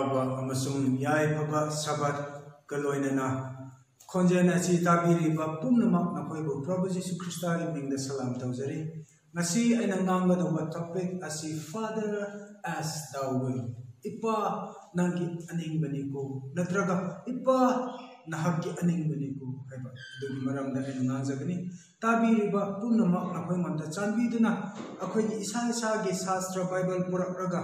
ꯍꯔꯥꯎꯕ ꯑꯃꯁꯨꯡ ꯌꯥꯏꯐꯕ ꯁꯕꯠ ꯀ ꯂꯣꯏꯅꯅ ꯈꯣꯟꯖꯦꯜ ꯑꯁꯤ ꯇꯥꯕꯤꯔꯤꯕ ꯄꯨꯝꯅꯃꯛ ꯅꯈꯣꯏꯕꯨ ꯄ꯭ꯔꯚꯨ ꯖꯤꯁꯨ ꯈ꯭ꯔꯤꯁꯇꯒꯤ ꯃꯤꯡꯗ ꯁꯂꯥꯝ ꯇꯧꯖꯔꯤ ꯉꯁꯤ ꯑꯩꯅ ꯉꯥꯡꯒꯗꯧꯕ ꯇꯣꯄꯤꯛ ꯑꯁꯤ ꯐꯥꯗꯔ ꯑꯦꯁ ꯗ ꯋꯤꯜ ꯏꯄꯥ ꯅꯪꯒꯤ ꯑꯅꯤꯡꯕꯅꯤꯀꯣ ꯅꯠꯇ꯭ꯔꯒ ꯏꯄꯥ ꯅꯍꯥꯛꯀꯤ ꯑꯅꯤꯡꯕꯅꯤꯀꯣ ꯍꯥꯏꯕ ꯑꯗꯨꯒꯤ ꯃꯔꯝꯗ ꯑꯩꯅ ꯉꯥꯡꯖꯒꯅꯤ ꯇꯥꯕꯤꯔꯤꯕ ꯄꯨꯝꯅꯃꯛ ꯑꯩꯈꯣꯏꯉꯣꯟꯗ ꯆꯥꯟꯕꯤꯗꯨꯅ ꯑꯩꯈꯣꯏꯒꯤ ꯏꯁꯥ ꯏꯁꯥꯒꯤ ꯁꯥꯁꯇ꯭ꯔ ꯕꯥꯏꯕꯜ ꯄꯨꯔꯛꯂꯒ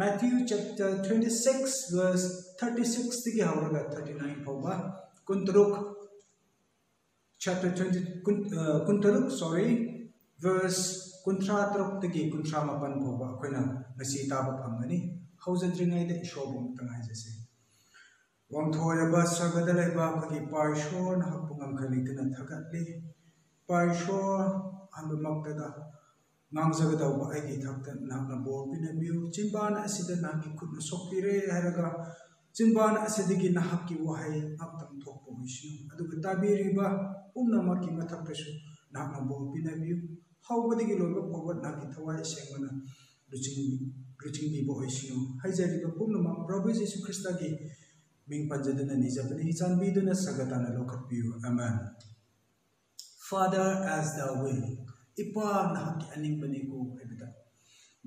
मैथ्यू चैप्टर 26 वर्स 36 दिखे हौरगा 39 फौबा कुंतरुक चैप्टर 20 कुंतरुक सॉरी वर्स कुंत्रा तरुक दिखे कुंत्रा मपन फौबा अखोना ngasi taba phamani haujadringai de shobom tangai jese wangthoyaba sargadalaiba khagi parshon hapungam khali kana thagatli parshon ambe maktada ꯉꯥꯡꯖꯒꯗꯧꯕ ꯑꯩꯒꯤ ꯏꯊꯛꯇ ꯅꯍꯥꯛꯅ ꯕꯣꯔ ꯄꯤꯅꯕꯤꯌꯨ ꯆꯤꯟꯕꯥꯟ ꯑꯁꯤꯗ ꯅꯍꯥꯛꯀꯤ ꯈꯨꯠꯅ ꯁꯣꯛꯄꯤꯔꯦ ꯍꯥꯏꯔꯒ ꯆꯤꯟꯕꯥꯟ ꯑꯁꯤꯗꯒꯤ ꯅꯍꯥꯛꯀꯤ ꯋꯥꯍꯩ ꯉꯥꯛꯇꯪ ꯊꯣꯛꯄ ꯑꯣꯏꯁꯅꯨ ꯑꯗꯨꯒ ꯇꯥꯕꯤꯔꯤꯕ ꯄꯨꯝꯅꯃꯛꯀꯤ ꯃꯊꯛꯇꯁꯨ ꯅꯍꯥꯛꯅ ꯕꯣꯔ ꯄꯤꯅꯕꯤꯌꯨ ꯍꯧꯕꯗꯒꯤ ꯂꯣꯏꯕ ꯐꯥꯎꯕ ꯅꯍꯥꯛꯀꯤ ꯊꯋꯥꯏ ꯁꯦꯡꯕꯅ ꯂꯨꯆꯤꯡꯕꯤꯕ ꯑꯣꯏꯁꯅꯨ ꯍꯥꯏꯖꯔꯤꯕ ꯄꯨꯝꯅꯃꯛ ꯄ꯭ꯔꯚꯨ ꯖꯤꯁꯨ ꯈ꯭ꯔꯤꯁꯇꯒꯤ ꯃꯤꯡ ꯄꯟꯖꯗꯨꯅ ꯅꯤꯖꯕꯅꯤ ꯆꯥꯟꯕꯤꯗꯨꯅ ꯁꯒꯇꯥꯅ ꯂꯧꯈꯠꯄꯤꯌꯨ amen ipa na ki aning bani ko ebida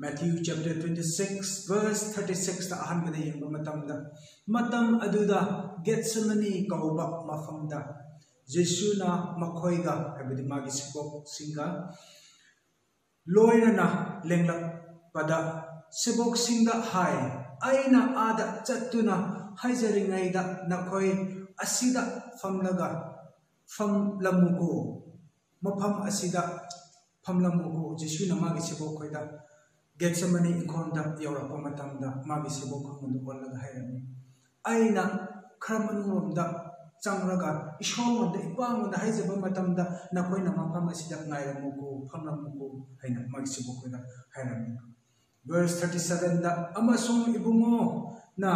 Matthew chapter 26 verse 36 ta ahan bani yang matam da matam aduda Gethsemane kauba mafam da Jesu na makhoi ga ebidi magi sikop singa loina na lenglak pada sibok singa hai aina ada chatuna haizeringai da nakhoi asida famlaga fam lamuko mafam asida ꯐꯝꯂꯝꯃꯨꯀꯣ ꯖꯤꯁꯨꯅ ꯃꯥꯒꯤ ꯁꯤꯕꯣꯛꯈꯣꯏꯗ ꯒꯦꯠꯁꯃꯅꯤ ꯏꯪꯈꯣꯜꯗ ꯌꯧꯔꯛꯄ ꯃꯇꯝꯗ ꯃꯥꯒꯤ ꯁꯤꯕꯣꯛ ꯑꯩꯉꯣꯟꯗ ꯑꯣꯜꯂꯒ ꯍꯥꯏꯔꯝꯃꯤ ꯑꯩꯅ ꯈꯔ ꯃꯅꯨꯡꯂꯣꯝꯗ ꯆꯪꯂꯒ ꯏꯁꯣꯔꯉꯣꯟꯗ ꯏꯄꯥꯉꯣꯟꯗ ꯍꯥꯏꯖꯕ ꯃꯇꯝꯗ ꯅꯈꯣꯏꯅ ꯃꯐꯝ ꯑꯁꯤꯗ ꯉꯥꯏꯔꯝꯃꯨꯀꯣ ꯐꯝꯂꯝꯃꯨꯀꯣ ꯍꯥꯏꯅ ꯃꯥꯒꯤ ꯁꯤꯕꯣꯛꯈꯣꯏꯗ ꯍꯥꯏꯔꯝꯃꯤ ꯚꯔꯁ ꯊꯥꯔꯇꯤ ꯁꯚꯦꯟꯗ ꯑꯃꯁꯨꯡ ꯏꯕꯨꯡꯉꯣꯅ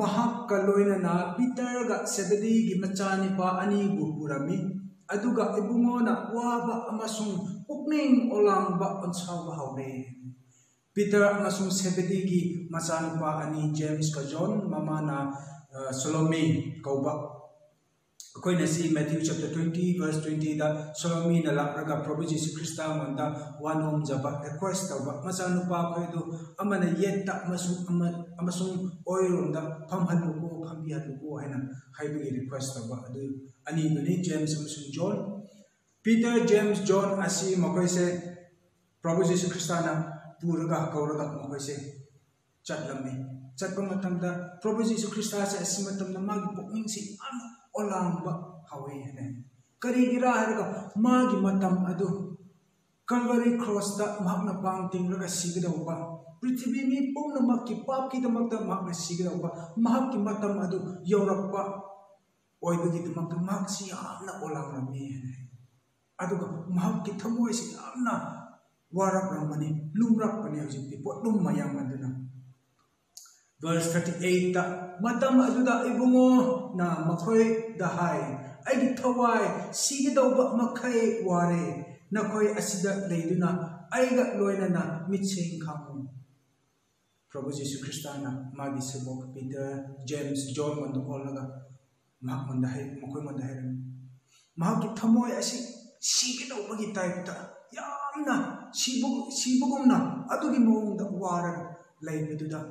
ꯃꯍꯥꯛꯀ ꯂꯣꯏꯅꯅ ꯄꯤꯇꯔꯒ ꯁꯦꯕꯦꯗꯤꯒꯤ ꯃꯆꯥꯅꯤꯄꯥ ꯑꯅꯤꯕꯨ ꯄꯨꯔꯝꯃꯤ aduga ibungona waba amasung pukning olang ba onsaw bahawne. Peter ngasung sebedigi masanupa ani James ka John mamana uh, Salome kauba ꯑꯩꯈꯣꯏꯅ ꯁꯤ ꯃꯦꯊ꯭ꯌꯨ ꯆꯦꯞꯇꯔ ꯇ꯭ꯋꯦꯟꯇꯤ ꯚꯔꯁ ꯇ꯭ꯋꯦꯟꯇꯤꯗ ꯁꯣꯂꯣꯃꯤꯅ ꯂꯥꯛꯂꯒ ꯄ꯭ꯔꯚꯨ ꯖꯤꯁꯨ ꯈ꯭ꯔꯤꯁꯇ ꯑꯩꯉꯣꯟꯗ ꯋꯥ ꯅꯣꯝꯖꯕ ꯔꯤꯀ꯭ꯋꯦꯁ ꯇꯧꯕ ꯃꯆꯥꯅꯨꯄꯥ ꯑꯩꯈꯣꯏꯗꯨ ꯑꯃꯅ ꯌꯦꯠꯇ ꯑꯃꯁꯨꯡ ꯑꯃꯁꯨꯡ ꯑꯣꯏꯔꯣꯝꯗ ꯐꯝꯍꯜꯂꯨꯀꯣ ꯐꯝꯕꯤꯍꯜꯂꯨꯀꯣ ꯍꯥꯏꯅ ꯍꯥꯏꯕꯒꯤ ꯔꯤꯀ꯭ꯋꯦꯁ ꯇꯧꯕ ꯑꯗꯨ ꯑꯅꯤꯗꯨꯅꯤ ꯖꯦꯝꯁ ꯑꯃꯁꯨꯡ ꯖꯣꯟ ꯄꯤꯇꯔ ꯖꯦꯝꯁ ꯖꯣꯟ ꯑꯁꯤ ꯃꯈꯣꯏꯁꯦ ꯄ꯭ꯔꯚꯨ ꯖꯤꯁꯨ ꯈ꯭ꯔꯤꯁꯇꯥꯅ ꯄꯨꯔꯒ ꯀꯧꯔꯒ ꯃꯈꯣꯏꯁꯦ ꯆꯠꯂꯝꯃꯤ ꯆꯠꯄ ꯃꯇꯝꯗ ꯄ꯭ꯔꯚꯨ ꯖꯤꯁꯨ ꯈ꯭ꯔꯤꯁꯇꯥꯁꯦ ꯑꯁꯤ ꯃꯇꯝꯗ ꯃꯥꯒꯤ ꯄꯨꯛꯅꯤꯡꯁꯤ ꯌꯥꯝꯅ ꯑꯣꯂꯥꯡꯕ ꯍꯧꯋꯤ ꯍꯥꯏꯅ ꯀꯔꯤꯒꯤꯔꯥ ꯍꯥꯏꯔꯒ ꯃꯥꯒꯤ ꯃꯇꯝ ꯑꯗꯨ ꯀꯜꯚꯔꯤ ꯀ꯭ꯔꯣꯁꯇ ꯃꯍꯥꯛꯅ ꯄꯥꯡ ꯇꯤꯡꯂꯒ ꯁꯤꯒꯗꯧꯕ ꯄ꯭ꯔꯤꯊꯤꯕꯤ ꯃꯤ ꯄꯨꯝꯅꯃꯛꯀꯤ ꯄꯥꯞꯀꯤꯗꯃꯛꯇ ꯃꯍꯥꯛꯅ ꯁꯤꯒꯗꯧꯕ ꯃꯍꯥꯛꯀꯤ ꯃꯇꯝ ꯑꯗꯨ ꯌꯧꯔꯛꯄ ꯑꯣꯏꯕꯒꯤꯗꯃꯛꯇ ꯃꯍꯥꯛꯁꯤ ꯌꯥꯝꯅ ꯑꯣꯂꯥꯡꯂꯝꯃꯤ ꯍꯥꯏꯅ ꯑꯗꯨꯒ ꯃꯍꯥꯛꯀꯤ ꯊꯃꯣꯏꯁꯤ ꯌꯥꯝꯅ ꯋꯥꯔꯛꯂꯝꯕꯅꯤ ꯂꯨꯝꯔꯛꯄꯅꯤ ꯍꯧꯖꯤꯛꯇꯤ ꯄꯣꯠꯂꯨꯝ ꯃꯌꯥꯝ ꯑꯗꯨꯅ verse 38 ta matam ajuda ibungo na makhoi da hai ai thawai si do ba makhai ware na khoi asida leiduna ai ga loina na mitching khamu प्रभु जीशु ख्रिस्ताना मागी सेबोक पीटर जेम्स जॉन मंद ओलगा माक मंद है मखोय मंद है माक की थमोय असी सीगे दौबगी टाइप ता यामना सीबो सीबो गुमना अदुगी मोंग द वारन लाइबिदुदा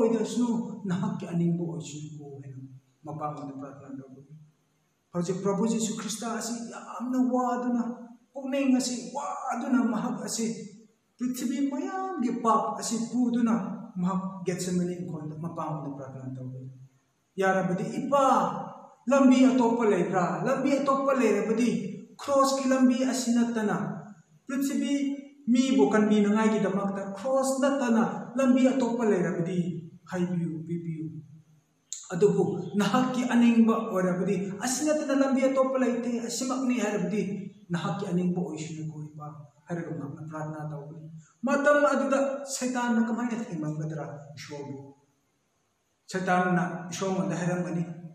oidasnu nahakki aningba oisin ko hena mapangda prasna tawbani hujik prabhu jisu krista asi yamna waduna pukning asi waduna mahak asi पृथ्वी मयाम के पाप असी पुदुना महा गेटसेमनी कोन मपाम ने प्रार्थना तौबे यारबदी इपा लंबी अतोप लेब्रा लंबी अतोप लेरबदी क्रॉस की लंबी असी नतना पृथ्वी मी बोकन मी नंगाई की दमकता क्रॉस नतना लंबी अतोप लेरबदी हाइबियु बिबियु अदुबु नहक की अनिंग ओरबदी असी नतना लंबी अतोप लेते असिमकनी हरबदी नहक की अनिंग ओइशनु कोइबा हरगम हम प्रार्थना तौबे मतम अदुदा सैतान न कमाय थेमंगदरा ईश्वरबु सैतान न ईश्वर मन हरमगनी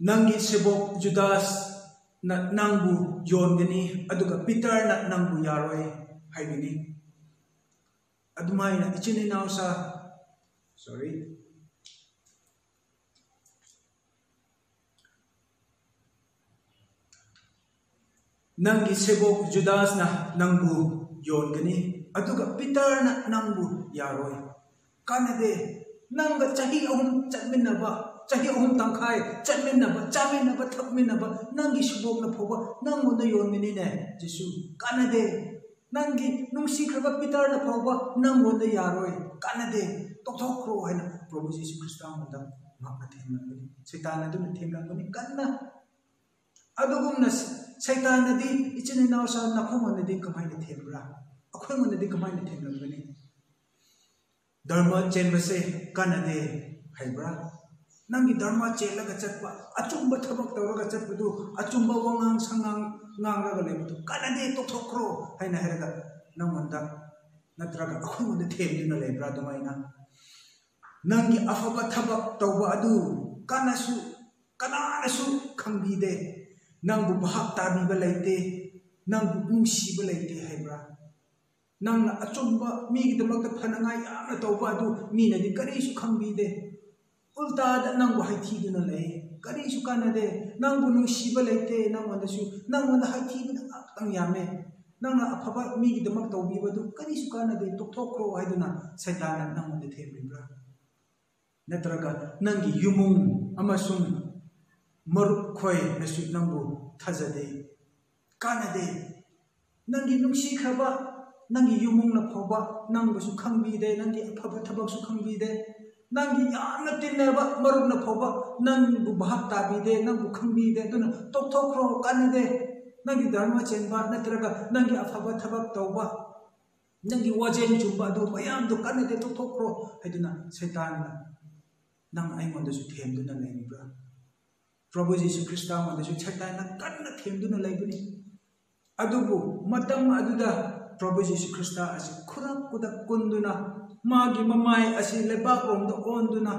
nang gisibok Judas na nangbu yon gani. Aduga Peter na nangbu yaroy hay gani. Adumay na itininaw sa sorry. Nang gisibok Judas na nangbu yon gani. Aduga Peter na nangbu yaroy kanade nang gachahi ahum chadmin na ba? चाहे अहम तंखाई चटमेनब चामेनब थकमेनब नंगी सुबोकन fob नंगोंद योनमिनिने जिसु कानदे नंगी नुसीख्रब पितरन fob नंगोंद यारोय कानदे तोथोख्रो हैन प्रभु जिसु ख्रिस्तानद मापन थेमनबनि शैतान अदुन थेमनबनि कन्न धर्म कानदे हैब्रा ನಂಗೆ ಧರ್ಮ ಚೆಲ್ಲಗ ಚಪ್ಪ ಅಚುಂಬ ಥಬಕ್ ತವರಗ ಚಪ್ಪದು ಅಚುಂಬ ವಂಗಾಂಗ್ ಸಂಗಾಂಗ್ ngangraga lebatu kanade to thokro haina heraga namanda natraga akhumunda themdina lebra dumaina nangi afaba thabak tawba adu kanasu kananasu khambide nangbu bhak tabiba leite nangbu nungsiba leite haibra nangna achomba migi damakta phanangai yamna tawba adu mina di karisu khambide ulta nangu haiti dina lai kari shu kana de nangu nung shiba lai te nangu wanda shu nangu wanda haiti dina tang yame nangu apaba migi damak tau biba du kari shu kana de tok tok kro hai dina saitana nangu wanda te mibra natraga nangi yumung amasung mar khoi nasu nangu thaza de kana de nangi nungshi khaba nangi yumung na phoba nangu su khangbi de nangi apaba thabak su khangbi de नंगी याम तिन्नब मरुब न फोब नंगु भाप ताबीदे कानदे नंगी धर्म चेनबा नत्रग अफब थब तौबा नंगी वजेन जुबा दु मयाम दु कानदे टोक टोक रो हैदुना प्रभु जी ख्रिस्ता मोन दु शैतान न कन्न प्रभु जीसु ख्रिस्ता असे खुदा कुदा कुंदुना magi mamay asile ba ko ndo kondo na.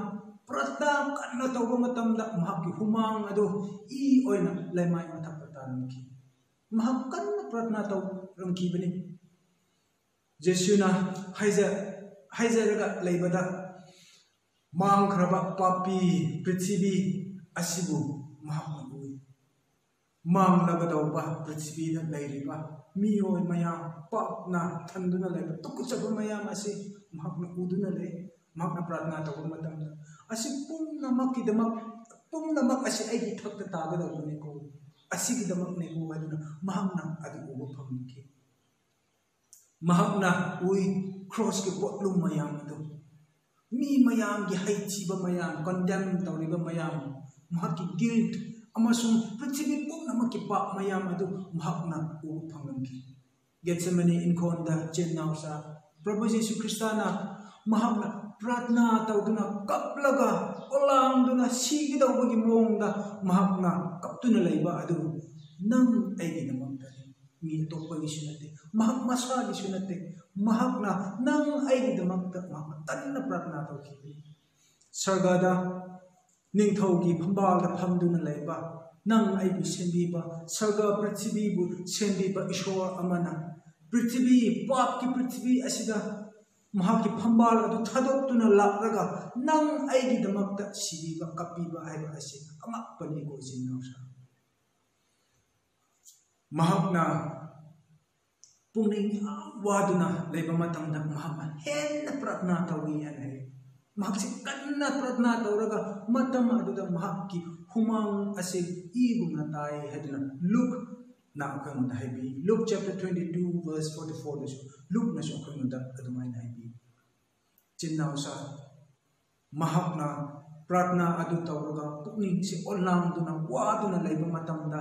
Prata kan na to gumo tam da. Magi humang ado i oy na lay mai ma tak ta nu ki. Mahak kan na prata to rung ki bani jesu na haiza haiza ga lay mang khra papi prithibi asibu mahak ni mang na ba to ba prithibi da lay ꯃꯤꯑꯣꯏ ꯃꯌꯥꯝ ꯄꯥꯞꯅ ꯊꯟꯗꯨꯅ ꯂꯩꯕ ꯇꯨꯀꯠꯆꯕ ꯃꯌꯥꯝ ꯑꯁꯤ ꯃꯍꯥꯛꯅ ꯎꯗꯨꯅ ꯂꯩ ꯃꯍꯥꯛꯅ ꯄ꯭ꯔꯥꯊꯅꯥ ꯇꯧꯕ ꯃꯇꯝꯗ ꯑꯁꯤ ꯄꯨꯝꯅꯃꯛꯀꯤꯗꯃꯛ ꯄꯨꯝꯅꯃꯛ ꯑꯁꯤ ꯑꯩꯒꯤ ꯊꯛꯇ ꯇꯥꯒꯗꯧꯕꯅꯤꯀꯣ ꯑꯁꯤꯒꯤꯗꯃꯛꯅꯤꯀꯣ ꯍꯥꯏꯗꯨꯅ ꯃꯍꯥꯛꯅ ꯑꯗꯨ ꯎꯕ ꯐꯪꯈꯤ ꯃꯍꯥꯛꯅ ꯎꯏ ꯀ꯭ꯔꯣꯁꯀꯤ ꯄꯣꯠꯂꯨꯝ ꯃꯌꯥꯝ ꯑꯗꯨ ꯃꯤ ꯃꯌꯥꯝꯒꯤ ꯍꯩꯊꯤꯕ ꯃꯌꯥꯝ ꯀꯟꯗꯦꯝ ꯇꯧꯔꯤꯕ ꯃꯌꯥꯝ ꯃꯍꯥꯛꯀꯤ ꯒꯤꯜꯠ पृथ्वी पुनमक की पाप मयाम अदु महकना उब फंगमकी गेथसेमनी इनखोन द चेन्नाउसा प्रभु यीशु ख्रिस्ताना प्रार्थना तौदुना कपलगा ओलांगदुना सीगिदौबगी मोंगदा महकना कपतुना लैबा अदु नंग एगी नमंगदनी मी अतोपगीसु नते प्रार्थना तौखिबी स्वर्गदा ꯅꯤꯡꯊꯧꯒꯤ ꯐꯝꯕꯥꯜꯗ ꯐꯝꯗꯨꯅ ꯂꯩꯕ ꯅꯪ ꯑꯩꯕꯨ ꯁꯦꯝꯕꯤꯕ ꯁꯔꯒ ꯄ꯭ꯔꯤꯊꯤꯕꯤꯕꯨ ꯁꯦꯝꯕꯤꯕ ꯏꯁꯣꯔ ꯑꯃꯅ ꯄ꯭ꯔꯤꯊꯤꯕꯤ ꯄꯥꯞꯀꯤ ꯄ꯭ꯔꯤꯊꯤꯕꯤ ꯑꯁꯤꯗ ꯃꯍꯥꯛꯀꯤ ꯐꯝꯕꯥꯜ ꯑꯗꯨ ꯊꯥꯗꯣꯛꯇꯨꯅ ꯂꯥꯛꯂꯒ ꯅꯪ ꯑꯩꯒꯤꯗꯃꯛꯇ ꯁꯤꯕꯤꯕ ꯀꯞꯄꯤꯕ ꯍꯥꯏꯕ ꯑꯁꯤ ꯑꯉꯛꯄꯅꯤꯀꯣ ꯏꯆꯤꯟ ꯏꯅꯥꯎꯁꯥ ꯃꯍꯥꯛꯅ ꯄꯨꯛꯅꯤꯡ ꯌꯥꯝ ꯋꯥꯗꯨꯅ ꯂꯩꯕ ꯃꯇꯝꯗ ꯃꯍꯥꯛꯅ ꯍꯦꯟꯅ ꯄ꯭ꯔꯊꯅꯥ ꯇꯧꯏ ꯍꯥꯏꯅ ꯍꯥꯏ ꯃꯍꯥꯛꯁꯤ ꯀꯟꯅ ꯄ꯭ꯔꯊꯅꯥ ꯇꯧꯔꯒ ꯃꯇꯝ ꯑꯗꯨꯗ ꯃꯍꯥꯛꯀꯤ ꯍꯨꯃꯥꯡ ꯑꯁꯤ ꯏꯒꯨꯝꯅ ꯇꯥꯏ ꯍꯥꯏꯗꯨꯅ ꯂꯨꯛ ꯅ ꯑꯩꯈꯣꯏꯉꯣꯟꯗ ꯍꯥꯏꯕꯤ Luke chapter twenty two verse forty ꯐꯣꯔꯗꯁꯨ ꯂꯨꯛꯅꯁꯨ ꯑꯩꯈꯣꯏꯉꯣꯟꯗ ꯑꯗꯨꯃꯥꯏꯅ ꯍꯥꯏꯕꯤ ꯆꯤꯟꯅꯥꯎꯁꯥ ꯃꯍꯥꯛꯅ ꯄ꯭ꯔꯥꯊꯅꯥ ꯑꯗꯨ ꯇꯧꯔꯒ ꯄꯨꯛꯅꯤꯡꯁꯤ ꯑꯣꯜꯂꯥꯡꯗꯨꯅ ꯋꯥꯗꯨꯅ ꯂꯩꯕ ꯃꯇꯝꯗ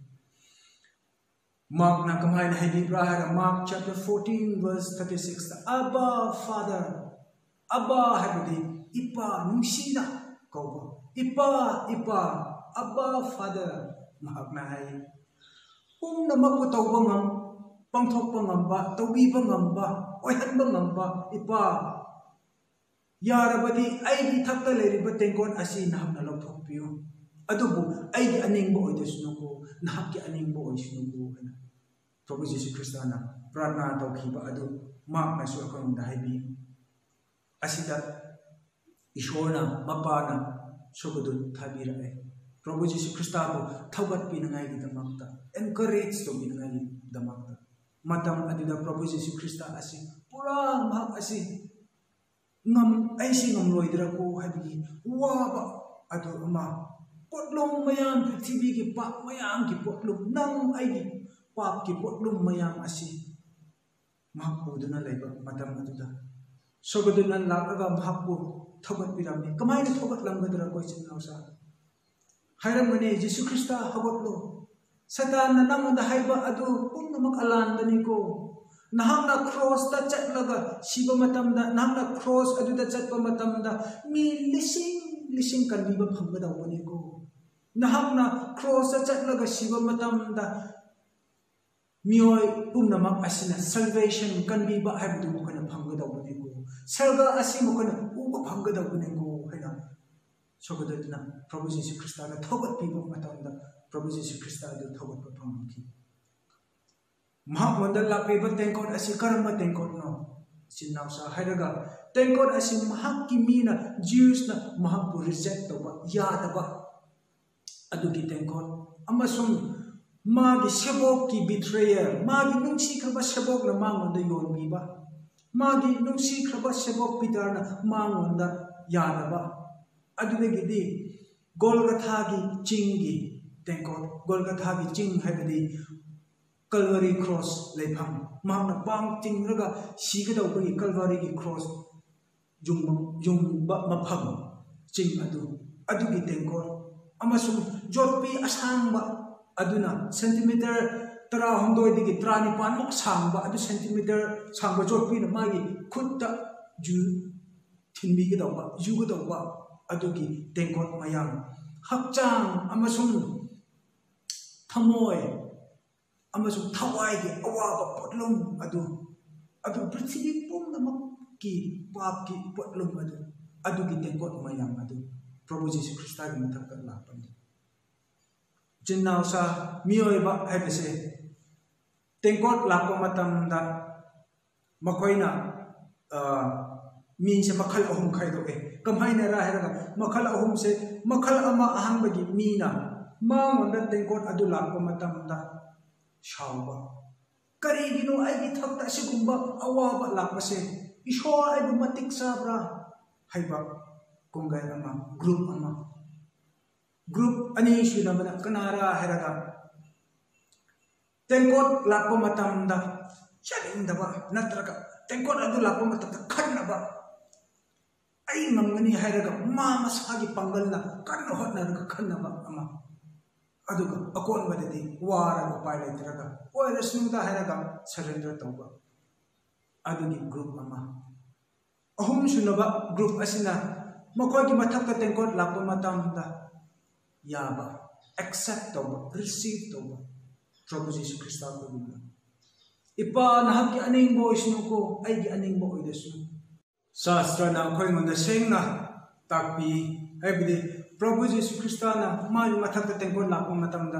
Mark na kamay na hindi praha Mark chapter 14 verse 36 Abba Father Abba habidi ipa nungsina kauba ipa ipa Abba Father mahak na hay kung na maputaw ba ngam pangthok pa ngamba tawbi ba ngamba oihan ba ngamba ipa yarabadi ay thakta leribba tengkon asi nahak na lawthokpiyo adubu ay aningbo ꯑꯗꯨꯕꯨ ꯑꯩꯒꯤ ꯑꯅꯤꯡꯕ ꯑꯣꯏꯗꯁꯅꯨꯀꯣ ꯅꯍꯥꯛꯀꯤ ꯑꯅꯤꯡꯕ ꯑꯣꯏꯁꯅꯨꯀꯣ ꯍꯥꯏꯅ ꯄ꯭ꯔꯚꯨ ꯖꯤꯁꯨ ꯈ꯭ꯔꯤꯁꯇꯥꯅ ꯄ꯭ꯔꯥꯔꯊꯅꯥ ꯇꯧꯈꯤꯕ ꯑꯗꯨ ꯃꯍꯥꯛꯅꯁꯨ ꯑꯩꯈꯣꯏꯉꯣꯟꯗ ꯍꯥꯏꯕꯤ ꯑꯁꯤꯗ ꯏꯁꯣꯔꯅ ꯃꯄꯥꯅ ꯁꯨꯕꯗꯨ ꯊꯥꯕꯤꯔꯛꯑꯦ ꯄ꯭ꯔꯚꯨ ꯖꯤꯁꯨ ꯈ꯭ꯔꯤꯁꯇꯥꯕꯨ ꯊꯧꯒꯠꯄꯤꯅꯉꯥꯏꯒꯤꯗꯃꯛꯇ ꯑꯦꯟꯀꯔꯦꯖ ꯇꯧꯕꯤꯅꯉꯥꯏꯒꯤꯗꯃꯛꯇ ꯃꯇꯝ ꯑꯗꯨꯗ ꯄ꯭ꯔꯚꯨ ꯖꯤꯁꯨ ꯈ꯭ꯔꯤꯁꯇꯥ ꯑꯁꯤ ꯄꯨꯔꯥ ꯃꯍꯥꯛ ꯑꯁꯤ ꯉꯝ ꯑꯩꯁꯤ ꯉꯝꯂꯣꯏꯗ꯭ꯔꯀꯣ ꯍꯥꯏꯕꯒꯤ ꯋꯥꯕ ꯑꯗꯨ ꯑꯃ पोटलुम मयाम पृथ्वी की पाप मयाम की पोटलुम नम आई पाप की पोटलुम मयाम असी महापुदुना लेब मदम अदुदा सोगदुना लागा महापु थबत पिरामने कमाइन थबत लंगदरा कोई चिन्नाउसा हायरमने जिसु ख्रिस्ता हबतलो सतान नमद हाइब अदु पुनमक अलानदनिको नहांना क्रॉस ता चट लगा शिव मतम दा नहांना क्रॉस अदुदा चटप मतम दा मी लिसिंग लिसिंग कंदीब फंगदा वनेको नहापना क्रोस चल शिव मतमदा मियोय पुनमक असिना सल्वेशन कनबीब हाइबदु सर्ग असि मखन उब प्रभु यीशु ख्रिस्ता न प्रभु यीशु ख्रिस्ता दु थगत फंगखि महामंदल लापेब तेंकोन असि कर्म तेंकोन नो सिनाउसा हैरगा तेंकोन की मीना ज्यूस रिजेक्ट तोबा यादबा अगर मांग सेबोक की बिथ्रेयर मांगीब सेबोक मांगों योब मांगीब सेबोक पीटर मांगों याब अगे गोलगथा की चिंग तेंकोल गोलगथा की चिंग है कलवरी क्रॉस लेफम पिंग सिगद की कलवरी की क्रॉस जुब मफम चिंग अगर se gumba awa ba lakpa se ishor ai bu matik sabra haiba kungai ama group ama group ani shi na mana kanara hera tengkot lakpa matam da chaling da ba natraka tengkot adu lakpa matam da khanna ba hot na ga khanna ba ama adu ka akon ba de wara ga pai lai traga oi rasnu da hairaga surrender tawba adu ni group ama ahum sunaba group asina makoy gi ko guna. Ipa nahag ki aning mo isno ko ay gi aning mo oidasu. Sastra na ko ngon na seng na takpi ay bidi Prabhu Jesus Christ na mali mathak ta tengkon receive to ram ni heba. Sastra na seng na ko ngon na takpi. Ipa nanggi nahag ki aning mo isno ko ahag ki aning mo oidasu ko ay matam da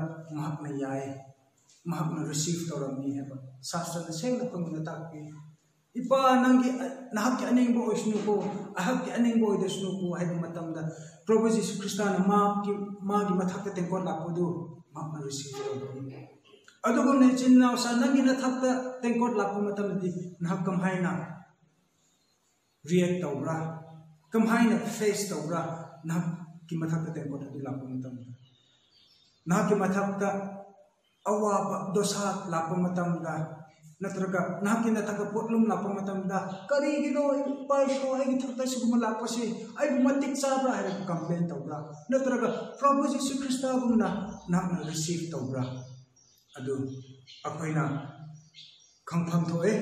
Prabhu Jesus Christ na ma ki ma gi mathak ta tengkon la ko do mahak na receive to ram ni. ꯑꯗꯨꯒꯨꯝꯅ ꯏꯆꯤꯟ ꯏꯅꯥꯎꯁꯥ ꯅꯪꯒꯤ ꯅꯊꯛꯇ ꯇꯦꯡꯀꯣꯠ ꯂꯥꯛꯄ ꯃꯇꯝꯗꯗꯤ ꯅꯍꯥꯛ ꯀꯝꯍꯥꯏꯅ react ꯇꯧꯕ꯭ꯔꯥ ꯀꯝꯍꯥꯏꯅ face ꯇꯧꯕ꯭ꯔꯥ ꯅꯍꯥꯛꯀꯤ ꯃꯊꯛꯇ ꯇꯦꯡꯀꯣꯠ ꯑꯗꯨ ꯂꯥꯛꯄ ꯃꯇꯝꯗ ꯅꯍꯥꯛꯀꯤ ꯃꯊꯛꯇ ꯑꯋꯥꯕ ꯗꯣꯁꯥ ꯂꯥꯛꯄ ꯃꯇꯝꯗ नत्रगा नहकिन थक पोटलुम लाप मतमदा करिगिनो पाइ सोहेगि थक्ता सुगुम लापसि आइ मतिक चाब्रा हेर कंप्लेन तौब्रा नत्रगा प्रभु यीशु ख्रिस्ट गुना नहना रिसीव तौब्रा अदु अखैना खंफम थोए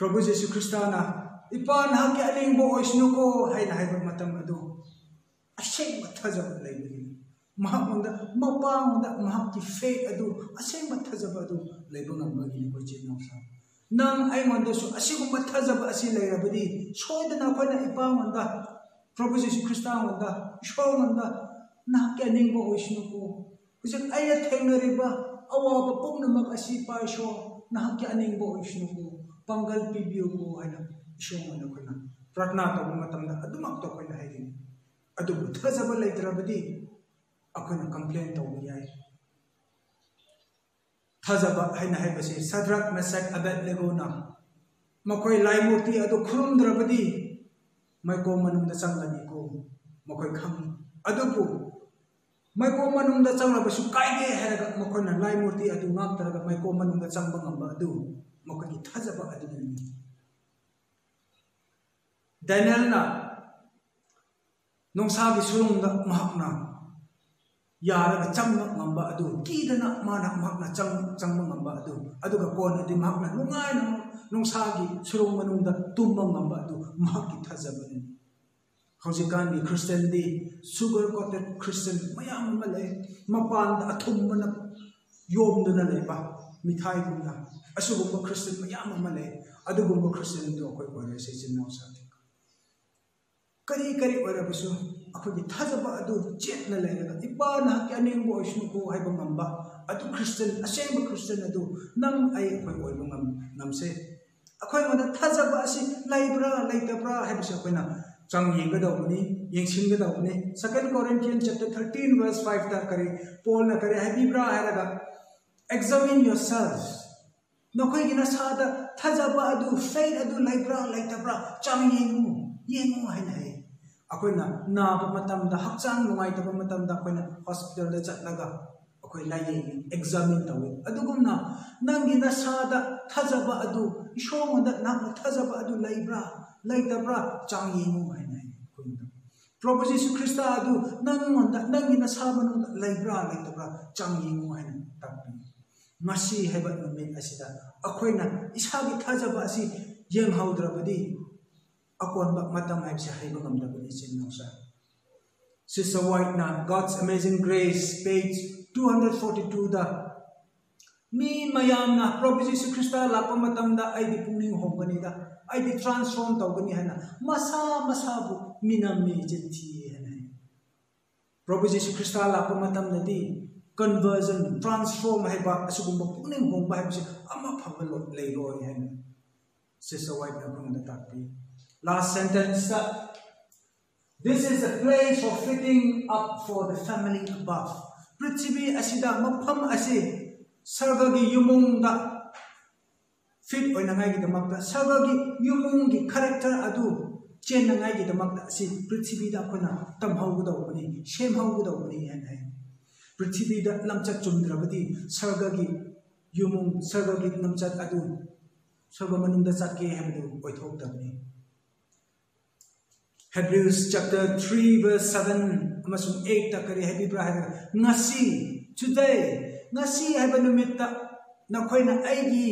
प्रभु यीशु ख्रिस्ताना इपा नहके अलिंग बो ओइस्नुको हाइना हाइब मतम अदु ꯃꯍꯥꯛꯉꯣꯟꯗ ꯃꯄꯥꯉꯣꯟꯗ ꯃꯍꯥꯛꯀꯤ ꯐꯦꯠ ꯑꯗꯨ ꯑꯁꯦꯡꯕ ꯊꯥꯖꯕ ꯑꯗꯨ ꯂꯩꯕ ꯉꯝꯕꯒꯤꯅꯤ ꯑꯩꯈꯣꯏ ꯏꯆꯤꯜ ꯏꯅꯥꯎꯁꯥ ꯅꯪ ꯑꯩꯉꯣꯟꯗꯁꯨ ꯑꯁꯤꯒꯨꯝꯕ ꯊꯥꯖꯕ ꯑꯁꯤ ꯂꯩꯔꯕꯗꯤ ꯁꯣꯏꯗꯅ ꯑꯩꯈꯣꯏꯅ ꯏꯄꯥꯉꯣꯟꯗ ꯄ꯭ꯔꯚꯨ ꯖꯦꯁꯨ ꯈ꯭ꯔꯤꯁꯇꯥꯉꯣꯟꯗ ꯏꯁꯣꯔꯉꯣꯟꯗ ꯅꯍꯥꯛꯀꯤ ꯑꯅꯤꯡꯕ ꯑꯣꯏꯁꯅꯨꯀꯣ ꯍꯧꯖꯤꯛ ꯑꯩꯅ ꯊꯦꯡꯅꯔꯤꯕ awaba pumnamak asi pa isyo nahakya aning bo isyo ko panggal pibiyo ko ay na isyo mo na ko pratna to mo matamda adumak to ko na hayrin adu thazaba laitra badi ako na complain to yai thazaba hay na hay basi sadrak mesak abed lego na makoy laimurti adu khurum drabadi may ko manung da sangani ko makoy kham adu po maiko manungda changrabasу kaige heraga makhona lai murti adu ꯑꯗꯨꯒ ꯀꯣꯟꯅꯗꯤ ꯃꯍꯥꯛꯀꯤ ꯃꯆꯥ ꯃꯁꯨ ꯃꯌꯥꯝ ꯑꯃ ꯂꯩꯔꯝꯒꯅꯤ ꯑꯗꯨꯒ ꯃꯍꯥꯛꯀꯤ ꯃꯆꯥ ꯃꯁꯨ ꯃꯌꯥꯝ ꯑꯃ ꯂꯩꯔꯝꯒꯅꯤ ꯑꯗꯨꯒ ꯃꯍꯥꯛꯀꯤ ꯃꯆꯥ ꯃꯁꯨ ꯃꯌꯥꯝ ꯑꯃ ꯂꯩꯔꯝꯒꯅꯤ ꯑꯗꯨꯒ ꯀꯣꯟꯅꯗꯤ ꯃꯍꯥꯛꯅ ꯅꯨꯡꯉꯥꯏꯅ ꯅꯨꯡꯁꯥꯒꯤ ꯁꯨꯔꯣꯡ ꯃꯅꯨꯡꯗ ꯍꯤꯡꯕ ꯉꯝꯒꯅꯤ ꯑꯗꯨꯒ ꯃꯍꯥꯛꯀꯤ ꯃꯆꯥ ꯃꯁꯨ ꯃꯌꯥꯝ ꯑꯃ ꯂꯩꯔꯝꯒꯅꯤ ꯑꯗꯨꯒ ꯃꯍꯥꯛꯀꯤ ꯃꯆꯥ ꯃꯁꯨ ꯃꯌꯥꯝ ꯑꯃ ꯂꯩꯔꯝꯒꯅꯤ ꯑꯗꯨꯒ ꯀꯣꯟꯅꯗꯤ ꯃꯍꯥꯛꯅ ꯅꯨꯡꯉꯥꯏꯅ ꯅꯨꯡꯁꯥꯒꯤ ꯁꯨꯔꯣꯡ ꯃꯅꯨꯡꯗ ꯇꯨꯝꯕ ꯉꯝꯕ ꯑꯗꯨ ꯃꯍꯥꯛꯀꯤ ꯊꯥꯖꯕꯅꯤ ꯍꯧꯖꯤꯛꯀꯥꯟꯒꯤ ꯈ꯭ꯔꯤꯁꯇꯦꯟꯗꯤ ꯁꯨꯒꯔ ꯀꯣꯇꯦꯠ ꯈ꯭ꯔꯤꯁꯇꯦꯟ ꯃꯌꯥꯝ ꯑꯃ ꯂꯩ ꯃꯄꯥꯟꯗ ꯑꯊꯨꯝꯕꯅ ꯌꯣꯝꯗꯨꯅ ꯂꯩꯕ ꯃꯤꯊꯥꯏꯒꯨꯝꯕ ꯑꯁꯤꯒꯨꯝꯕ ꯈ꯭ꯔꯤꯁꯇꯦꯟ ꯃꯌꯥꯝ ꯑꯃ ꯂꯩ ꯑꯗꯨꯒꯨꯝꯕ ꯈ꯭ꯔꯤꯁꯇꯦꯟ ꯑꯗꯨ ꯑꯩꯈꯣꯏ ꯋꯥꯔꯤꯁꯦ ꯁꯤ ꯅꯨꯡꯁꯥ करी करी अखोगी थाजब अदु चेतना लेगा इपा ना क्यानेंग बो इशनु को हाइब मंबा अदु क्रिश्चियन असेंब क्रिश्चियन अदु नम आइ अखोय ओइब ngam namse अखोय मदा थाजब असि लाइब्रा लाइतब्रा हाइब से अखोयना chang yeng da ni yeng sin ga da ni second corinthian chapter 13 verse 5 ta kare paul na kare happy bra ha ga examine yourselves नखोई गिना सादा थाजब अदु फेर अदु लाइब्रा लाइतब्रा chang yeng yeng hai akoina na ba matam da hakchang nungai ta ba matam da akoina hospital da chatlaga akoi lai yengi examine tawi adugumna nangi na sada thajaba adu ishong da na thajaba adu laibra ꯂꯩꯇꯕ꯭ꯔꯥ ꯆꯥꯡ ꯌꯦꯡꯉꯨ ꯍꯥꯏꯅ ꯑꯩꯈꯣꯏꯅ prophet Jesus Christ ꯑꯗꯨ ꯅꯪꯉꯣꯟꯗ ꯅꯪꯒꯤ ꯅꯁꯥ ꯃꯅꯨꯡꯗ ꯂꯩꯕ꯭ꯔꯥ ꯂꯩꯇꯕ꯭ꯔꯥ ꯆꯥꯡ ꯌꯦꯡꯉꯨ ꯍꯥꯏꯅ ꯇꯥꯛꯄꯤ ngasi heba numit asida akoina isagi thajaba asi yeng haudrabadi akon ba matam hai sa heba ngamdabadi sin nausa Sister White na God's Amazing Grace page 242 da mi mayam na Prophet Jesus Christa lapa matamda ay di puning hongani da ay di transform tawgani hana masa masa bu minami jenti hana Prophet Jesus Christa lapa matamda di conversion transform hai ba asugumba puning hongba hai si ama phawal leiro hana Sister White na kung takpi last sentence This is a place for fitting up for the family above. Prithvi asida mafam ase sargagi yumungda fit oina ngai gi damakta sargagi yumungi character adu chen na ngai gi damakta si prithvi da khona tam hau gu daw bani shem hau gu daw bani han hai prithvi Hebrews chapter 3 verse 7 amasung 8 ta kari habi bra ha ngasi today ngasi haba numit ta nakhoi na ai gi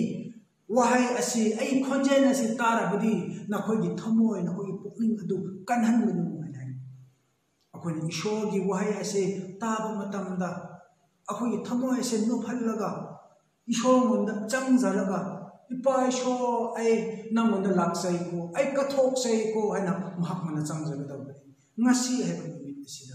wahai asi ai khonjen asi tara budi nakhoi gi thamoi nakhoi gi pukning adu kanhan menu ai akhoi ni ishor gi wahai asi taba matam da akhoi gi thamoi ase no phallaga ishor mon da chang zaraga namon da lak sai ko ai ka thok sai ko ai na mahak mana chang jaga da ba ngasi hai ko mi sida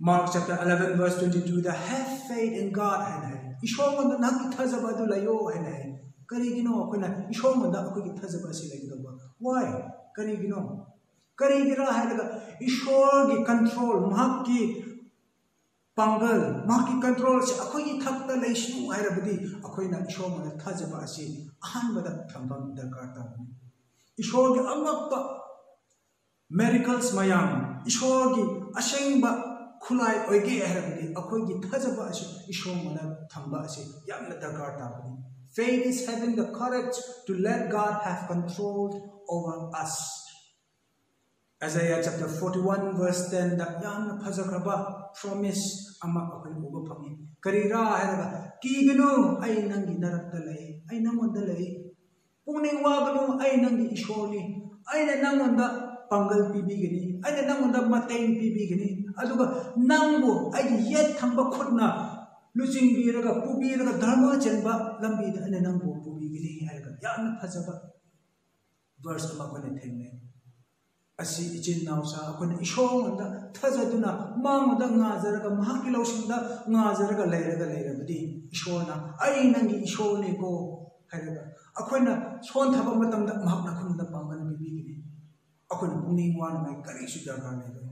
Mark chapter 11 verse 22 the have faith in God hai hai isho mon da nak tha jaba du la yo hai hai kari gino ko na isho mon da ko ki tha jaba si lagi da ba why kari gino kari gira hai daga ishor gi control mahak ki पागल माकी control से अखोई थक्त लेसनु आइरबदी अखोइना ईश्वर थंबम दरकार इसोर की के अमप miracles मैं ईश्वर की असेंब खुलाय ओगे आइरबदी अखोई की थाजब आसी ईश्वर मन दरकार faith is having the courage to let god have control over us. Isaiah chapter 41 verse 10 da yamna phajakraba promise ama akhoi uba phangi karira hairaga kignu ai nangi narakta lai ai namonda lai pungning wagnu ai nangi ishoni ai na namonda pangal pibigini ai na namonda mateng pibigini aduga nangbu ai yet thamba khutna lusing biraga pubiraga dharma chenba lambi da ai nangbu pubigini hairaga yamna phajaba verse ama kone thengne ꯑꯁꯤ ꯏꯆꯤꯟ ꯏꯅꯥꯎꯁꯥ ꯑꯩꯈꯣꯏꯅ ꯏꯁꯣꯔꯉꯣꯟꯗ ꯊꯥꯖꯗꯨꯅ ꯃꯉꯣꯟꯗ ꯉꯥꯖꯔꯒ ꯃꯍꯥꯛꯀꯤ ꯂꯧꯁꯤꯡꯗ ꯉꯥꯖꯔꯒ ꯂꯩꯔꯒ ꯂꯩꯔꯕꯗꯤ ꯏꯁꯣꯔꯅ ꯑꯩ ꯅꯪꯒꯤ ꯏꯁꯣꯔꯅꯤꯀꯣ ꯍꯥꯏꯔꯒ ꯑꯩꯈꯣꯏꯅ ꯁꯣꯟꯊꯕ ꯃꯇꯝꯗ ꯃꯍꯥꯛꯅ ꯑꯩꯈꯣꯏꯗ ꯄꯥꯡꯒꯜ ꯄꯤꯕꯤꯒꯅꯤ ꯑꯩꯈꯣꯏꯅ ꯄꯨꯛꯅꯤꯡ ꯋꯥꯅꯉꯥꯏ ꯀꯔꯤꯁꯨ ꯗꯔꯀꯥꯔ ꯂꯩꯔꯣꯏ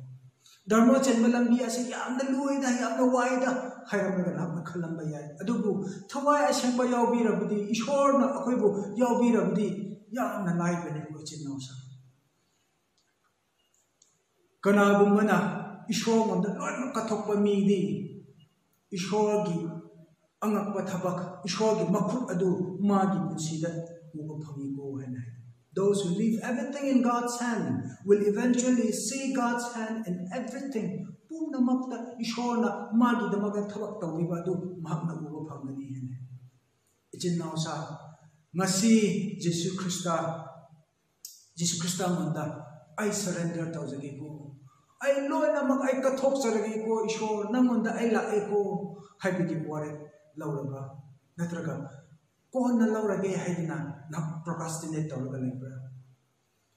ꯙꯔꯃ ꯆꯦꯟꯕ ꯂꯝꯕꯤ ꯑꯁꯤ ꯌꯥꯝꯅ ꯂꯨꯏꯗ ꯌꯥꯝꯅ ꯋꯥꯏꯗ ꯍꯥꯏꯔꯝꯃꯒ ꯅꯍꯥꯛꯅ ꯈꯜꯂꯝꯕ ꯌꯥꯏ ꯑꯗꯨꯕꯨ ꯊꯋꯥꯏ ꯑꯁꯦꯡꯕ ꯌꯥꯎꯕꯤꯔꯕꯗꯤ ꯏꯁꯣꯔꯅ ꯑꯩꯈꯣꯏꯕꯨ ꯌꯥꯎꯕꯤꯔꯕꯗꯤ ꯌꯥꯝꯅ ꯂꯥꯏꯕꯅꯤ ꯑꯩꯈꯣꯏ ꯏꯆꯤꯟ ꯏꯅꯥꯎꯁꯥ ꯀꯅꯥꯒꯨꯝꯕꯅ ꯏꯁꯣꯔꯉꯣꯟꯗ ꯂꯣꯏꯅꯃꯛ ꯀꯠꯊꯣꯛꯄ ꯃꯤꯗꯤ ꯏꯁꯣꯔꯒꯤ ꯑꯉꯛꯄ ꯊꯕꯛ ꯏꯁꯣꯔꯒꯤ ꯃꯈꯨꯠ ꯑꯗꯨ ꯃꯥꯒꯤ ꯄꯨꯟꯁꯤꯗ ꯎꯕ ꯐꯪꯏꯀꯣ ꯍꯥꯏꯅ ꯍꯥꯏ Those who leave everything in God's hand will eventually see God's hand in everything. ꯄꯨꯝꯅꯃꯛꯇ ꯏꯁꯣꯔꯅ ꯃꯥꯒꯤꯗꯃꯛꯇ ꯊꯕꯛ ꯇꯧꯕꯤꯕ ꯑꯗꯨ ꯃꯍꯥꯛꯅ ꯎꯕ ꯐꯪꯒꯅꯤ ꯍꯥꯏꯅ ꯏꯆꯤꯟ ꯏꯅꯥꯎꯁꯥ ꯉꯁꯤ ꯖꯤꯁꯨ ꯈ꯭ꯔꯤꯁꯇ ꯖꯤꯁꯨ ꯈ꯭ꯔꯤꯁꯇꯉꯣꯟꯗ ꯑꯩ ꯁꯔꯦꯟꯗꯔ ꯇꯧꯖꯒꯦꯀꯣ ꯑꯩ ꯂꯣꯏꯅꯃꯛ ꯑꯩ ꯀꯠꯊꯣꯛꯆꯔꯒꯦꯀꯣ ꯏꯁꯣꯔ ꯅꯪꯉꯣꯟꯗ ꯑꯩ ꯂꯥꯛꯑꯦꯀꯣ ꯍꯥꯏꯕꯒꯤ ꯋꯥꯔꯦꯞ ꯂꯧꯔꯕ꯭ꯔꯥ ꯅꯠꯇ꯭ꯔꯒ ꯀꯣꯟꯅ ꯂꯧꯔꯒꯦ ꯍꯥꯏꯗꯅ ꯅꯪ ꯄ꯭ꯔꯣꯀꯥꯁꯇꯤꯅꯦꯠ ꯇꯧꯔꯒ ꯂꯩꯕ꯭ꯔꯥ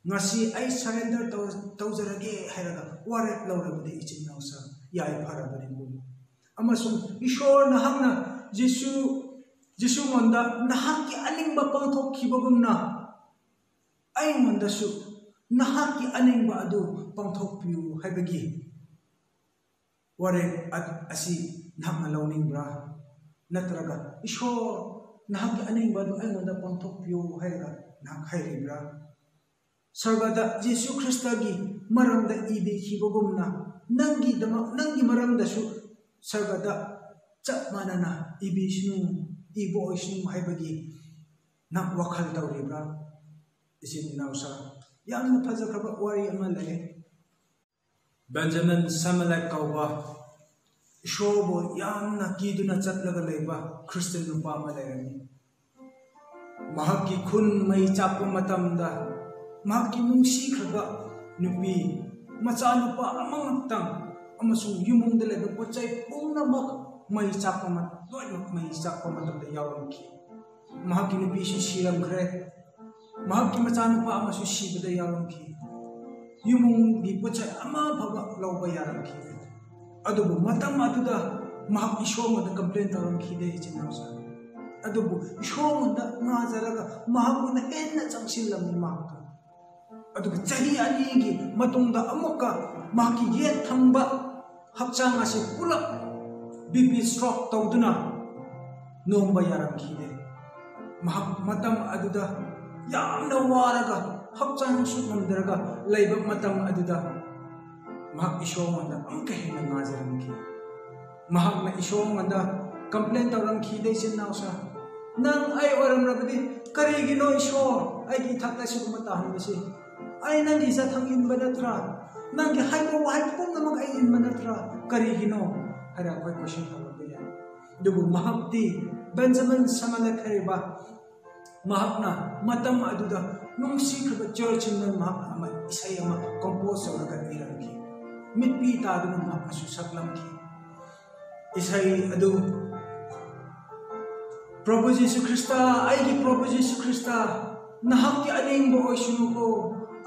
ꯉꯁꯤ ꯑꯩ ꯁꯔꯦꯟꯗꯔ ꯇꯧꯖꯔꯒꯦ ꯍꯥꯏꯔꯒ ꯋꯥꯔꯦꯞ ꯂꯧꯔꯕꯗꯤ ꯏꯆꯤꯟ ꯏꯅꯥꯎꯁꯥ ꯌꯥꯏ ꯐꯔꯕꯅꯤꯀꯣ ꯑꯃꯁꯨꯡ ꯏꯁꯣꯔ ꯅꯍꯥꯛꯅ ꯖꯤꯁꯨ ꯖꯤꯁꯨꯉꯣꯟꯗ ꯅꯍꯥꯛꯀꯤ ꯑꯅꯤꯡꯕ ꯄꯥꯡꯊꯣꯛꯈꯤꯕꯒꯨꯝꯅ ꯑꯩꯉꯣꯟꯗꯁꯨ ꯅꯍꯥꯛꯀꯤ ꯑꯅꯤꯡꯕ ꯑꯗꯨ ꯄꯥꯡꯊꯣꯛꯄꯤꯌꯨ ꯍꯥꯏꯕꯒꯤ ꯋꯥꯔꯦꯞ ꯑꯁꯤ ꯅꯍꯥꯛꯅ ꯂꯧꯅꯤꯡꯕ꯭ꯔꯥ ꯅꯠꯇ꯭ꯔꯒ ꯏꯁꯣꯔ ꯅꯍꯥꯛꯀꯤ ꯑꯅꯤꯡꯕ ꯑꯗꯨ ꯑꯩꯉꯣꯟꯗ ꯄꯥꯡꯊꯣꯛꯄꯤꯌꯨ ꯍꯥꯏꯔꯒ ꯅꯍꯥꯛ ꯍꯥꯏꯔꯤꯕ꯭ꯔꯥ ꯁꯔꯒꯗ ꯖꯤꯁꯨ ꯈ꯭ꯔꯤꯁꯇꯒꯤ ꯃꯔꯝꯗ ꯏꯕꯤꯈꯤꯕꯒꯨꯝꯅ ꯅꯪꯒꯤꯗꯃꯛ ꯅꯪꯒꯤ ꯃꯔꯝꯗꯁꯨ ꯁꯔꯒꯗ ꯆꯞ ꯃꯥꯟꯅꯅ ꯏꯕꯤꯁꯅꯨ ꯏꯕ ꯑꯣꯏꯁꯅꯨ ꯍꯥꯏꯕꯒꯤ ꯅꯪ ꯋꯥꯈꯜ ꯇꯧꯔꯤꯕ꯭ꯔꯥ ꯏꯆꯤꯟ ꯏꯅꯥꯎꯁꯥ ꯌꯥꯝꯅ ꯐꯖꯈ꯭ꯔꯕ ꯋꯥꯔꯤ ꯑꯃ ꯂꯩ ꯕꯦꯟꯖꯥꯃꯤꯟ ꯁꯃꯂꯦꯛ ꯀꯧꯕ ꯏꯁꯣꯔꯕꯨ ꯌꯥꯝꯅ ꯀꯤꯗꯨꯅ ꯆꯠꯂꯒ ꯂꯩꯕ ꯈ꯭ꯔꯤꯁꯇꯤꯌꯟ ꯅꯨꯄꯥ ꯑꯃ ꯂꯩꯔꯝꯃꯤ ꯃꯍꯥꯛꯀꯤ ꯈꯨꯟ ꯃꯩ ꯆꯥꯛꯄ ꯃꯇꯝꯗ ꯃꯍꯥꯛꯀꯤ ꯅꯨꯡꯁꯤꯈ꯭ꯔꯕ ꯅꯨꯄꯤ ꯃꯆꯥꯅꯨꯄꯥ ꯑꯃꯉꯛꯇꯪ ꯑꯃꯁꯨꯡ ꯌꯨꯝꯗ ꯂꯩꯕ ꯄꯣꯠ ꯆꯩ ꯄꯨꯝꯅꯃꯛ ꯃꯩ ꯆꯥꯛꯄ ꯂꯣꯏꯅꯃꯛ ꯃꯩ ꯆꯥꯛꯄ ꯃꯇꯝꯗ ꯌꯥꯎꯔꯝꯈꯤ ꯃꯍꯥꯛꯀꯤ ꯅꯨꯄꯤꯁꯨ ꯁꯤꯔꯝꯈ꯭ꯔꯦ ꯃꯍꯥꯛꯀꯤ ꯃꯆꯥꯅꯨꯄꯥ ꯑꯃꯁꯨ ꯁꯤꯕꯗ ꯌꯥꯎꯔꯝꯈꯤ ꯌꯨꯝꯒꯤ ꯄꯣꯠ ꯆꯩ ꯑꯃ ꯐꯥꯎꯕ ꯂꯧꯕ ꯌꯥꯔꯝꯈꯤ ꯑꯗꯨꯕꯨ ꯃꯇꯝ ꯑꯗꯨꯗ ꯃꯍꯥꯛ ꯏꯁꯣꯔꯉꯣꯟꯗ ꯀꯝꯄ꯭ꯂꯦꯟ ꯇꯧꯔꯝꯈꯤꯗꯦ ꯏꯆꯤꯟ ꯏꯅꯥꯎꯁꯥ ꯑꯗꯨꯕꯨ ꯏꯁꯣꯔꯉꯣꯟꯗ ꯉꯥꯖꯔꯒ ꯃꯍꯥꯛꯉꯣꯟꯗ ꯍꯦꯟꯅ ꯆꯪꯁꯤꯜꯂꯝꯃꯤ ꯃꯍꯥꯛꯇ ꯑꯗꯨꯒ ꯆꯍꯤ ꯑꯅꯤꯒꯤ ꯃꯇꯨꯡꯗ ꯑꯃꯨꯛꯀ ꯃꯍꯥꯛꯀꯤ ꯌꯦꯠ ꯊꯪꯕ ꯍꯛꯆꯥꯡ ꯑꯁꯤ ꯄꯨꯂꯞ ꯕꯤ ꯄꯤ ꯁ꯭ꯇ꯭ꯔꯣꯛ ꯇꯧꯗꯨꯅ ꯅꯣꯝꯕ ꯌꯥꯔꯝꯈꯤꯗꯦ ꯃꯍꯥꯛ ꯃꯇꯝ ꯑꯗꯨꯗ ꯌꯥꯝꯅ ꯋꯥꯔꯒ ꯍꯛꯆꯥꯡꯁꯨ ꯉꯝꯗꯔꯒ ꯂꯩꯕ ꯃꯇꯝ ꯑꯗꯨꯗ ꯃꯍꯥꯛ ꯏꯁꯣꯔꯉꯣꯟꯗ ꯑꯃꯨꯛꯀ ꯍꯦꯟꯅ ꯉꯥꯖꯔꯝꯈꯤ ꯃꯍꯥꯛꯅ ꯏꯁꯣꯔꯉꯣꯟꯗ ꯀꯝꯄ꯭ꯂꯦꯟ ꯇꯧꯔꯝꯈꯤꯗꯦ ꯏꯆꯤꯟ ꯏꯅꯥꯎꯁꯥ ꯅꯪ ꯑꯩ ꯑꯣꯏꯔꯝꯂꯕꯗꯤ ꯀꯔꯤꯒꯤꯅꯣ ꯏꯁꯣꯔ ꯑꯩꯒꯤ ꯏꯊꯛꯇ ꯁꯤꯒꯨꯝꯕ ꯇꯥꯍꯟꯕꯁꯤ ꯑꯩ ꯅꯪꯒꯤ ꯏꯖꯠꯊꯪ ꯏꯟꯕ ꯅꯠꯇ꯭ꯔꯥ ꯅꯪꯒꯤ ꯍꯥꯏꯕ ꯋꯥꯍꯩ ꯄꯨꯝꯅꯃꯛ ꯑꯩ ꯏꯟꯕ ꯅꯠꯇ꯭ꯔꯥ ꯀꯔꯤꯒꯤꯅꯣ ꯍꯥꯏꯅ ꯑꯩꯈꯣꯏ ꯀꯣꯏꯁꯟ ꯇꯧꯔꯛꯄ ꯌꯥꯏ ꯑꯗꯨꯕꯨ ꯃꯍꯥꯛꯇꯤ ꯕꯦꯟꯖꯃꯤꯟ ꯁꯃꯂꯦꯛ ꯍꯥꯏꯔꯤꯕ ꯃꯍꯥꯛꯅ ꯃꯇꯝ ꯑꯗꯨꯗ ꯅꯨꯡꯁꯤꯈ꯭ꯔꯕ ꯆꯔꯆꯤꯡꯗ ꯃꯍꯥꯛ ꯑꯃ ꯏꯁꯩ ꯑꯃ ꯀꯝꯄꯣꯖ ꯇꯧꯔꯒ ꯏꯔꯝꯈꯤ ꯃꯤꯠꯄꯤ ꯇꯥꯗꯨꯅ ꯃꯍꯥꯛꯅꯁꯨ ꯁꯛꯂꯝꯈꯤ ꯏꯁꯩ ꯑꯗꯨ ꯄ꯭ꯔꯚꯨ ꯖꯤꯁꯨ ꯈ꯭ꯔꯤꯁꯇ ꯑꯩꯒꯤ ꯄ꯭ꯔꯚꯨ ꯖꯤꯁꯨ ꯈ꯭ꯔꯤꯁꯇ ꯅꯍꯥꯛꯀꯤ ꯑꯅꯤꯡꯕ ꯑꯣꯏꯁꯅꯨꯀꯣ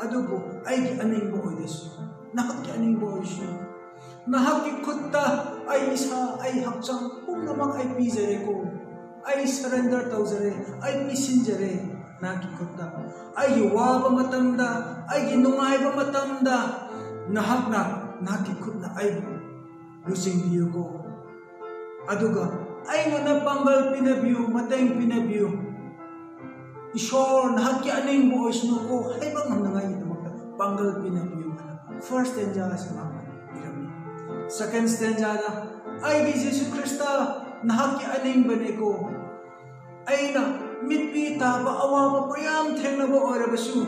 ꯑꯗꯨꯕꯨ ꯑꯩꯒꯤ ꯑꯅꯤꯡꯕ ꯑꯣꯏꯗꯁꯨ ꯅꯍꯥꯛꯀꯤ ꯑꯅꯤꯡꯕ ꯑꯣꯏꯁꯅꯨ ꯅꯍꯥꯛꯀꯤ ꯈꯨꯠꯇ ꯑꯩ ꯏꯁꯥ ꯑꯩ ꯍꯛꯆꯥꯡ ꯄꯨꯝꯅꯃꯛ ꯑꯩ ꯄꯤꯖꯔꯦꯀꯣ I surrender tawzare I pisinjare naki khutta I waba matamda I nungaiba matamda nahakna naki khutna I losing view go aduga I ngona pangal pina view mateng pina view ईश्वर नहाकी अनेंग बोइसनो को हाइबा ngamnga yi tamakta pangal pina view first stanza asma second stanza da ai Jesus Christa nahaki aning bane ko ꯑꯩꯅ ꯃꯤꯠꯄꯤ ꯇꯥꯕ ꯑꯋꯥꯕ ꯃꯌꯥꯝ ꯊꯦꯡꯅꯕ ꯑꯣꯏꯔꯕꯁꯨ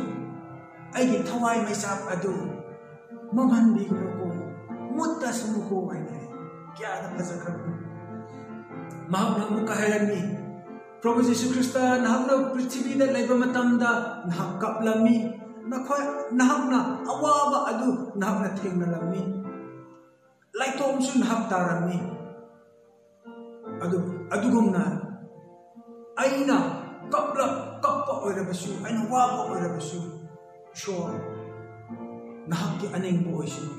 ꯑꯩꯒꯤ ꯊꯋꯥꯏ ꯃꯩꯆꯥꯛ ꯑꯗꯨ ꯃꯝꯍꯟꯕꯤꯒꯅꯨꯀꯣ ꯃꯨꯠꯇꯁꯅꯨꯀꯣ ꯍꯥꯏꯅ ꯀꯌꯥꯗ ꯐꯖꯈ꯭ꯔꯕꯅꯣ ꯃꯍꯥꯛꯅ ꯑꯃꯨꯛꯀ ꯍꯥꯏꯔꯝꯃꯤ ꯄ꯭ꯔꯚꯨ ꯖꯤꯁꯨ ꯈ꯭ꯔꯤꯁꯇ ꯅꯍꯥꯛꯅ ꯄ꯭ꯔꯤꯊꯤꯕꯤꯗ ꯂꯩꯕ ꯃꯇꯝꯗ ꯅꯍꯥꯛ ꯀꯞꯂꯝꯃꯤ ꯅꯈꯣꯏ ꯅꯍꯥꯛꯅ ꯑꯋꯥꯕ ꯑꯗꯨ ꯅꯍꯥꯛꯅ ꯊꯦꯡꯅꯔꯝꯃꯤ ꯂꯩꯇꯣꯝꯁꯨ ꯅꯍꯥꯛ ꯇꯥꯔꯝꯃꯤ ꯑꯗꯨ ꯑꯗꯨꯒꯨꯝꯅ ꯑꯩꯅ ꯀꯞꯂ ꯀꯞꯄ ꯑꯣꯏꯔꯕꯁꯨ ꯑꯩꯅ ꯋꯥꯕ ꯑꯣꯏꯔꯕꯁꯨ ꯏꯁꯣꯔ ꯅꯍꯥꯛꯀꯤ ꯑꯅꯤꯡꯕ ꯑꯣꯏꯁꯅꯨ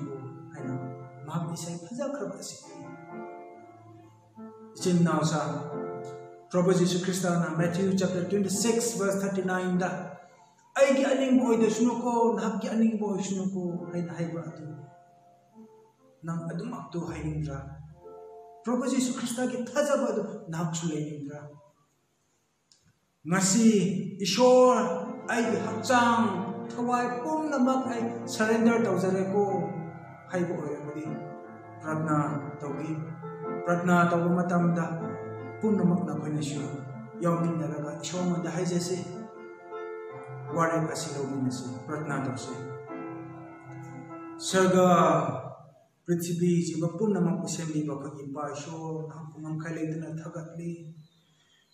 ꯍꯥꯏꯅ ꯃꯍꯥꯛ ꯏꯁꯩ ꯐꯖꯈ꯭ꯔꯕ ꯑꯁꯤ Jin Nausa. Prabhu Jesus Christ na Matthew chapter 26 verse 39 da. Ay gi aning boy da suno ko, nahak gi aning boy suno ko, ngasi ishor ai hakchang thawai pum namak ai surrender to jare ko hai bo oi mudi pratna to gi pratna to ma tam da pum namak na khoi na shu yau min na ga ishor ma da hai jaise ware ka si lo min se pratna to se sarga पृथ्वी जीव पुनः मकुशमी बखगी पाशो हम पुनः खलेदना थगतली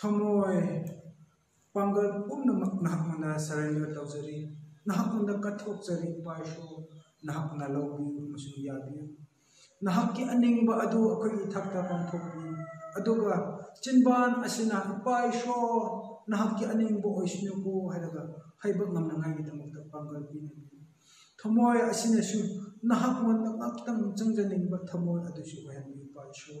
थमोय Pongal पूर्णमक नहापना surrender तौजरी नहापना कथोजरी Pasho नहापना लौबियु मसुन याबियु नहाकी अनिंग अदु अखोई थक्ता पांथोबियु अदुगा चिनबान असिना पाशो नहाकी अनिंग ओइसनु को हरगा पंगल नमनांगाई थमोय असिनसु नहापना नक्तम चंगजनिंग थमोय अदुसु पाशो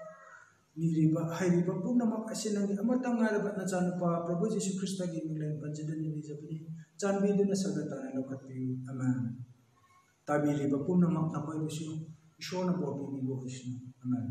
ꯃꯤꯔꯤꯕ ꯍꯥꯏꯔꯤꯕ ꯄꯨꯝꯅꯃꯛ ꯑꯁꯤ ꯅꯪꯒꯤ ꯑꯃꯠꯇ ꯉꯥꯏꯔꯕ ꯅꯆꯥꯅꯨꯄꯥ ꯄ꯭ꯔꯚꯨ ꯖꯤꯁꯨ ꯈ꯭ꯔꯤꯁꯇꯒꯤ ꯃꯤꯡꯂꯦꯝ ꯄꯟꯖꯗꯨꯅ ꯅꯤꯖꯕꯅꯤ ꯆꯥꯟꯕꯤꯗꯨꯅ ꯁꯒꯠꯇꯥꯅ ꯂꯧꯈꯠꯄꯤꯌꯨ ꯑꯃꯦꯟ ꯇꯥꯕꯤꯔꯤꯕ ꯄꯨꯝꯅꯃꯛ ꯅꯈꯣꯏꯕꯨꯁꯨ ꯏꯁꯣꯔꯅ ꯕꯣꯔ ꯄꯤꯕꯤꯕ ꯑꯣꯏꯁꯅꯨ ꯑꯃꯦꯟ